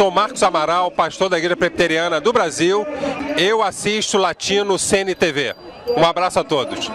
sou Marcos Amaral, pastor da Igreja Presbiteriana do Brasil. Eu assisto Latino CNTV. Um abraço a todos.